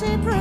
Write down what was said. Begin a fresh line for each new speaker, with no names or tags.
to prove